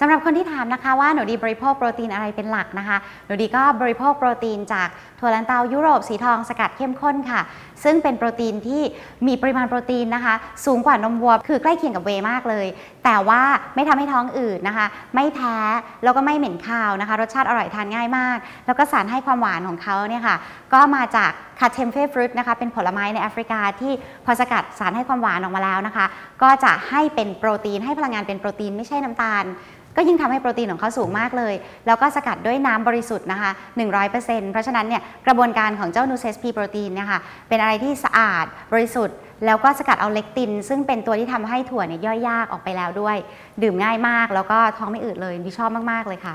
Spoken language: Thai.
สำหรับคนที่ถามนะคะว่าหนูดีบริโภคโปรตีนอะไรเป็นหลักนะคะ หนูดีก็บริโภคโปรตีนจากถั่วลันเตายุโรปสีทองสกัดเข้มข้นค่ะ ซึ่งเป็นโปรตีนที่มีปริมาณโปรตีนนะคะ สูงกว่านมวัวคือใกล้เคียงกับเวมากเลย แต่ว่าไม่ทำให้ท้องอืดนะคะ ไม่แพ้แล้วก็ไม่เหม็นคาวนะคะ รสชาติอร่อยทานง่ายมาก แล้วก็สารให้ความหวานของเขาเนี่ยค่ะก็มาจากคาเทมเฟฟรุตนะคะเป็นผลไม้ในแอฟริกาที่พอสกัดสารให้ความหวานออกมาแล้วนะคะ ก็จะให้เป็นโปรตีนให้พลังงานเป็นโปรตีนไม่ใช่น้ำตาล ก็ยิ่งทำให้โปรตีนของเขาสูงมากเลย แล้วก็สกัดด้วยน้ำบริสุทธิ์นะคะ 100%เพราะฉะนั้นเนี่ยกระบวนการของเจ้านูเซสพีโปรตีนเนี่ยค่ะเป็นอะไรที่สะอาดบริสุทธิ์แล้วก็สกัดเอาเลกติน ซึ่งเป็นตัวที่ทำให้ถั่วเนี่ยย่อยยากออกไปแล้วด้วย ดื่มง่ายมาก แล้วก็ท้องไม่อืดเลยดิชอบมากๆเลยค่ะ